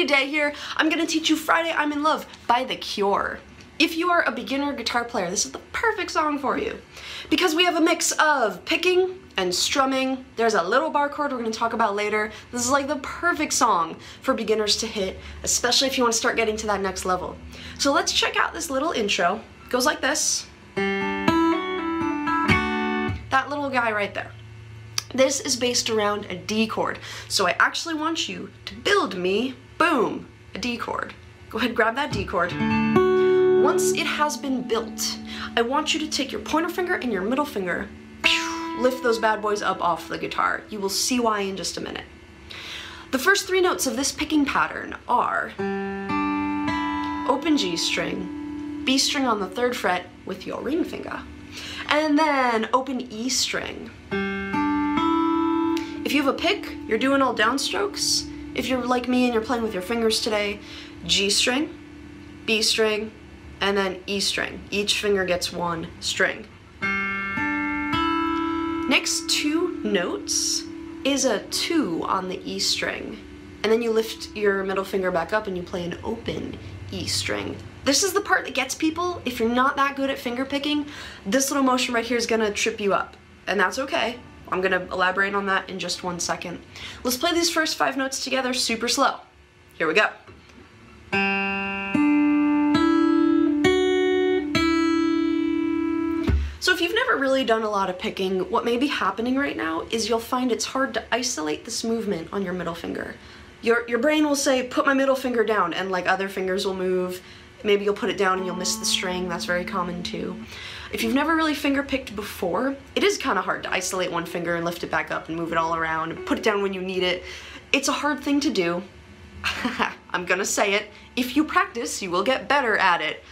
It's Day here. I'm gonna teach you Friday I'm in Love by The Cure. If you are a beginner guitar player, this is the perfect song for you. Because we have a mix of picking and strumming. There's a little bar chord we're gonna talk about later. This is like the perfect song for beginners to hit, especially if you wanna start getting to that next level. So let's check out this little intro. It goes like this. That little guy right there. This is based around a D chord. So I actually want you to build me, boom, a D chord. Go ahead, grab that D chord. Once it has been built, I want you to take your pointer finger and your middle finger, lift those bad boys up off the guitar. You will see why in just a minute. The first three notes of this picking pattern are open G string, B string on the third fret with your ring finger, and then open E string. If you have a pick, you're doing all downstrokes. If you're like me and you're playing with your fingers today, G string, B string, and then E string. Each finger gets one string. Next two notes is a two on the E string. And then you lift your middle finger back up and you play an open E string. This is the part that gets people. If you're not that good at finger picking, this little motion right here is gonna trip you up. And that's okay. I'm gonna elaborate on that in just one second. Let's play these first five notes together super slow. Here we go. So if you've never really done a lot of picking, what may be happening right now is you'll find it's hard to isolate this movement on your middle finger. Your, your brain will say, put my middle finger down, and like other fingers will move. Maybe you'll put it down and you'll miss the string, that's very common too. If you've never really finger picked before, it is kind of hard to isolate one finger and lift it back up and move it all around and put it down when you need it. It's a hard thing to do. I'm gonna say it. If you practice, you will get better at it.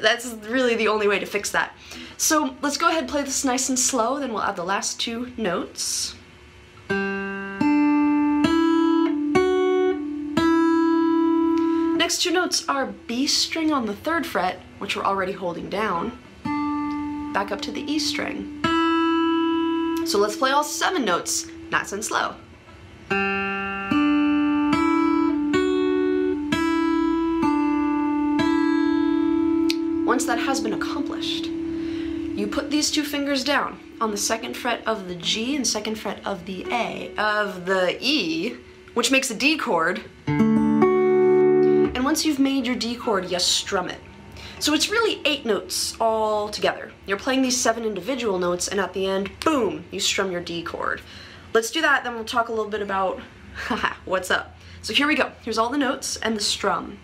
That's really the only way to fix that. So let's go ahead and play this nice and slow, then we'll add the last two notes. Next two notes are B string on the third fret, which we're already holding down, back up to the E string. So let's play all seven notes, nice and slow. Once that has been accomplished, you put these two fingers down on the second fret of the G and second fret of the A, of the E, which makes a D chord. Once you've made your D chord, you strum it. So it's really eight notes all together. You're playing these seven individual notes and at the end, boom, you strum your D chord. Let's do that, then we'll talk a little bit about what's up. So here we go. Here's all the notes and the strum.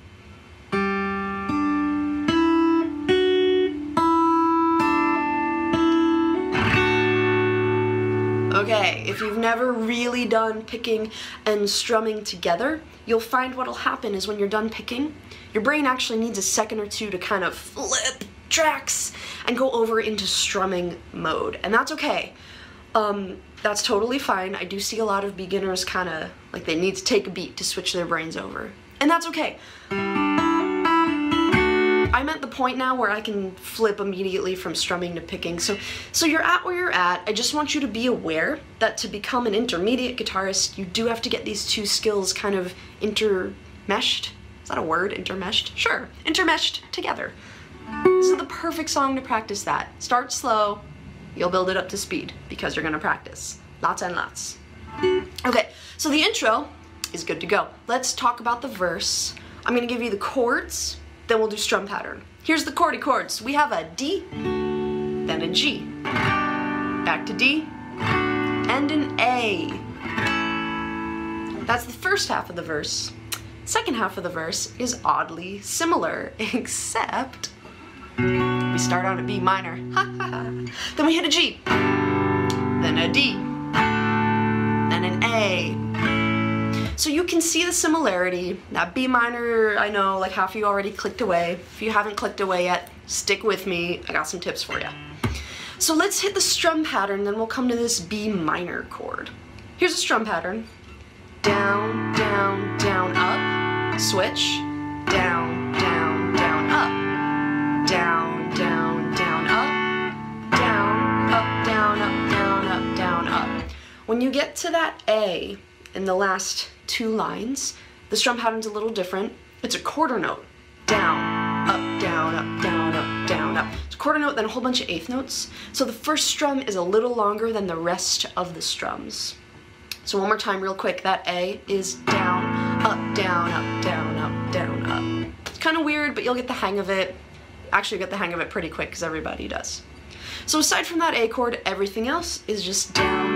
Okay, if you've never really done picking and strumming together, you'll find what'll happen is when you're done picking, your brain actually needs a second or two to kind of flip tracks and go over into strumming mode. And that's okay. Um, that's totally fine. I do see a lot of beginners kind of like they need to take a beat to switch their brains over. And that's okay. I'm at the point now where I can flip immediately from strumming to picking. So, so you're at where you're at. I just want you to be aware that to become an intermediate guitarist, you do have to get these two skills kind of intermeshed. Is that a word, intermeshed? Sure, intermeshed together. This is the perfect song to practice that. Start slow, you'll build it up to speed because you're gonna practice. Lots and lots. Okay, so the intro is good to go. Let's talk about the verse. I'm gonna give you the chords, then we'll do strum pattern. Here's the chordy chords. We have a D, then a G, back to D, and an A. That's the first half of the verse. Second half of the verse is oddly similar, except we start on a B minor. then we hit a G, then a D, then an A, so you can see the similarity. That B minor, I know like half of you already clicked away. If you haven't clicked away yet, stick with me. I got some tips for you. So let's hit the strum pattern, then we'll come to this B minor chord. Here's a strum pattern. Down, down, down, up, switch, down, down, down, up, down, down, down, up, down, up, down, up, down, up, down, up. When you get to that A in the last two lines, The strum pattern's a little different. It's a quarter note. Down, up, down, up, down, up, down, up. It's a quarter note, then a whole bunch of eighth notes. So the first strum is a little longer than the rest of the strums. So one more time real quick, that A is down, up, down, up, down, up, down, up. It's kind of weird, but you'll get the hang of it. Actually get the hang of it pretty quick because everybody does. So aside from that A chord, everything else is just down, down,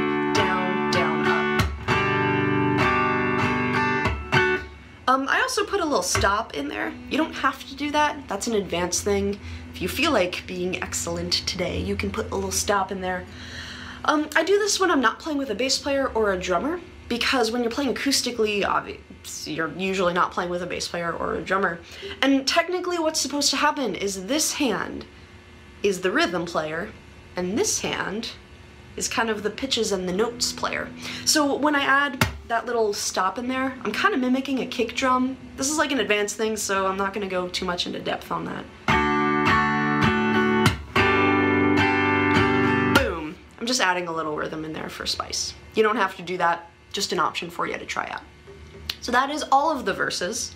Um, I also put a little stop in there. You don't have to do that. That's an advanced thing. If you feel like being excellent today, you can put a little stop in there. Um, I do this when I'm not playing with a bass player or a drummer because when you're playing acoustically, you're usually not playing with a bass player or a drummer. And technically what's supposed to happen is this hand is the rhythm player and this hand is kind of the pitches and the notes player. So when I add that little stop in there, I'm kind of mimicking a kick drum. This is like an advanced thing, so I'm not going to go too much into depth on that. Boom. I'm just adding a little rhythm in there for spice. You don't have to do that, just an option for you to try out. So that is all of the verses.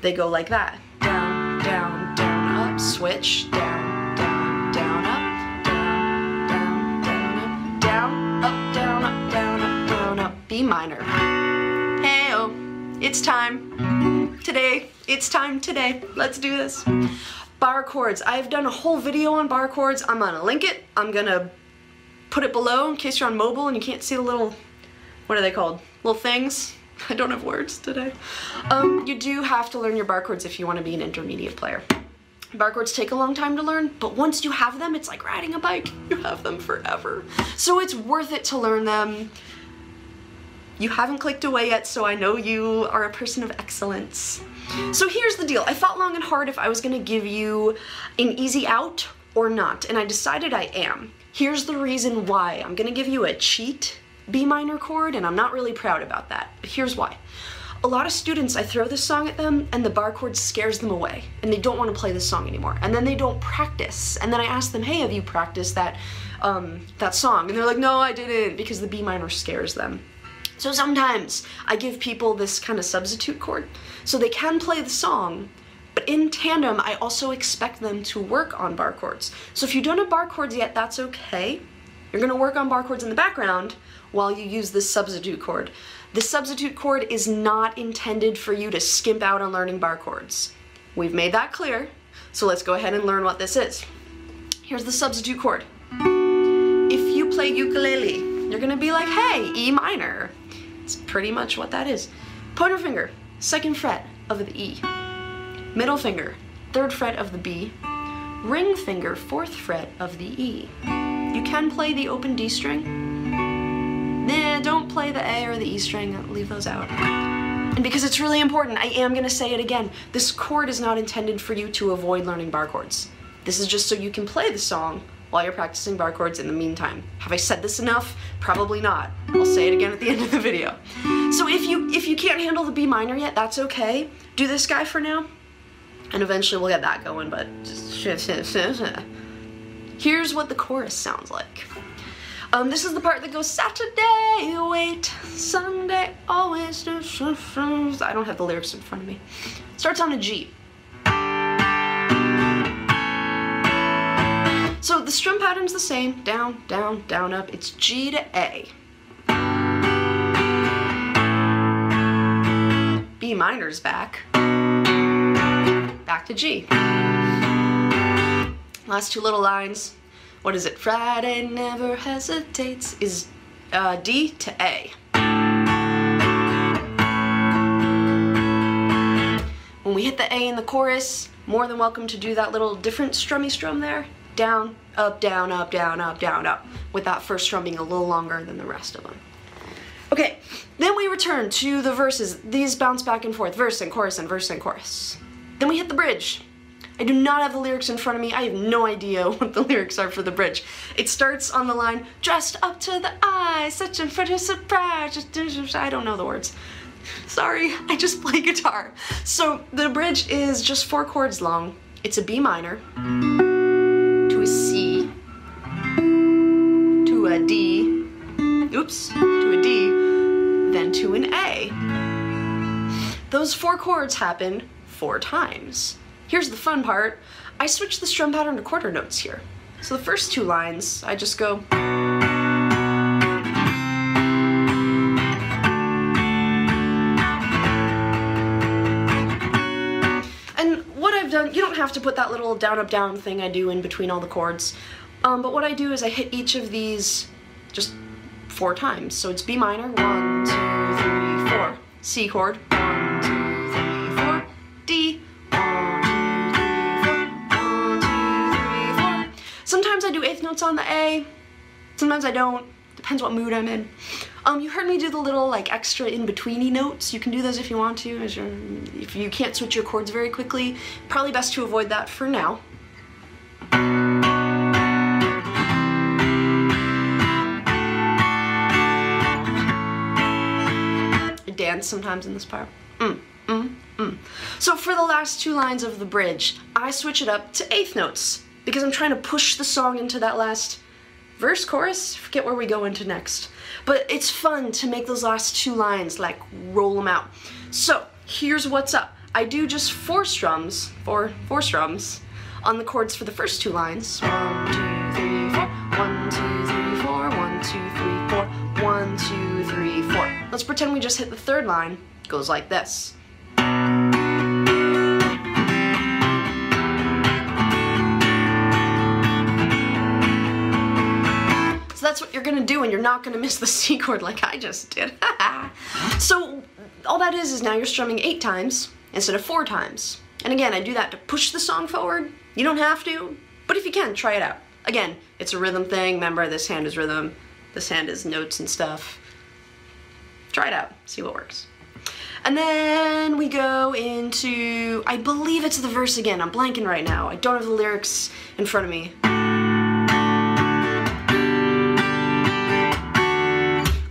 They go like that. Down, down, down, up, switch, down, down, down, up, down, down, down, up, down, up, down, up, down, up, B minor. It's time. Today, it's time today. Let's do this. Bar chords. I've done a whole video on bar chords. I'm gonna link it. I'm gonna put it below in case you're on mobile and you can't see the little, what are they called? Little things? I don't have words today. Um, you do have to learn your bar chords if you want to be an intermediate player. Bar chords take a long time to learn, but once you have them, it's like riding a bike. You have them forever. So it's worth it to learn them. You haven't clicked away yet, so I know you are a person of excellence. So here's the deal. I thought long and hard if I was going to give you an easy out or not, and I decided I am. Here's the reason why. I'm gonna give you a cheat B minor chord, and I'm not really proud about that, but here's why. A lot of students, I throw this song at them and the bar chord scares them away and they don't want to play this song anymore. And then they don't practice. And then I ask them, hey, have you practiced that, um, that song? And they're like, no, I didn't because the B minor scares them. So sometimes I give people this kind of substitute chord so they can play the song but in tandem, I also expect them to work on bar chords. So if you don't have bar chords yet, that's okay. You're gonna work on bar chords in the background while you use this substitute chord. The substitute chord is not intended for you to skimp out on learning bar chords. We've made that clear, so let's go ahead and learn what this is. Here's the substitute chord. If you play ukulele, you're gonna be like, hey, E minor. It's pretty much what that is. Pointer finger, second fret of the E middle finger, third fret of the B, ring finger, fourth fret of the E. You can play the open D string. Nah, don't play the A or the E string, leave those out. And because it's really important, I am gonna say it again. This chord is not intended for you to avoid learning bar chords. This is just so you can play the song while you're practicing bar chords in the meantime. Have I said this enough? Probably not. I'll say it again at the end of the video. So if you if you can't handle the B minor yet, that's okay. Do this guy for now. And eventually we'll get that going, but here's what the chorus sounds like. Um, this is the part that goes Saturday, wait, Sunday, always. I don't have the lyrics in front of me. Starts on a G. So the strum pattern's the same, down, down, down, up. It's G to A. B minor's back back to G. Last two little lines. What is it? Friday never hesitates is uh, D to A. When we hit the A in the chorus, more than welcome to do that little different strummy strum there. Down, up, down, up, down, up, down, up. With that first strum being a little longer than the rest of them. Okay, then we return to the verses. These bounce back and forth, verse and chorus and verse and chorus. Then we hit the bridge. I do not have the lyrics in front of me. I have no idea what the lyrics are for the bridge. It starts on the line, dressed up to the eyes, such a pretty surprise. I don't know the words. Sorry, I just play guitar. So the bridge is just four chords long. It's a B minor, D, oops, to a D, then to an A. those four chords happen four times. Here's the fun part. I switch the strum pattern to quarter notes here. So the first two lines, I just go. And what I've done, you don't have to put that little down, up, down thing I do in between all the chords. Um, but what I do is I hit each of these just four times. So it's B minor, one, two, three, four. C chord, one, two, three, four. D, one, two, three, four. One, two, three, four. Sometimes I do eighth notes on the A. Sometimes I don't. Depends what mood I'm in. Um, you heard me do the little like extra in-betweeny notes. You can do those if you want to. If you can't switch your chords very quickly, probably best to avoid that for now. Dance sometimes in this part. Mm, mm, mm. So for the last two lines of the bridge, I switch it up to eighth notes because I'm trying to push the song into that last verse, chorus, forget where we go into next. But it's fun to make those last two lines, like roll them out. So here's what's up. I do just four strums, four, four strums, on the chords for the first two lines. One, two, three, four. One, two, Let's pretend we just hit the third line. It goes like this. So that's what you're gonna do and you're not gonna miss the C chord like I just did. so all that is is now you're strumming eight times instead of four times. And again, I do that to push the song forward. You don't have to, but if you can, try it out. Again, it's a rhythm thing. Remember, this hand is rhythm, this hand is notes and stuff. Try it out, see what works. And then we go into, I believe it's the verse again. I'm blanking right now. I don't have the lyrics in front of me.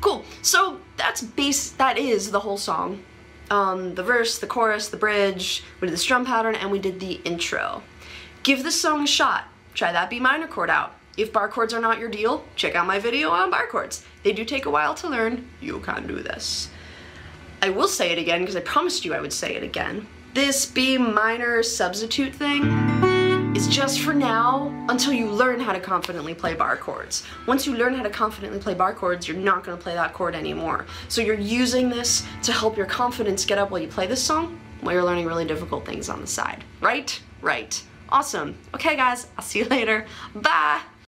Cool, so that's base, that is the whole song. Um, the verse, the chorus, the bridge, we did the strum pattern, and we did the intro. Give this song a shot. Try that B minor chord out. If bar chords are not your deal, check out my video on bar chords. They do take a while to learn. You can do this. I will say it again because I promised you I would say it again. This B minor substitute thing is just for now until you learn how to confidently play bar chords. Once you learn how to confidently play bar chords, you're not going to play that chord anymore. So you're using this to help your confidence get up while you play this song while you're learning really difficult things on the side. Right? Right. Awesome. Okay guys, I'll see you later. Bye!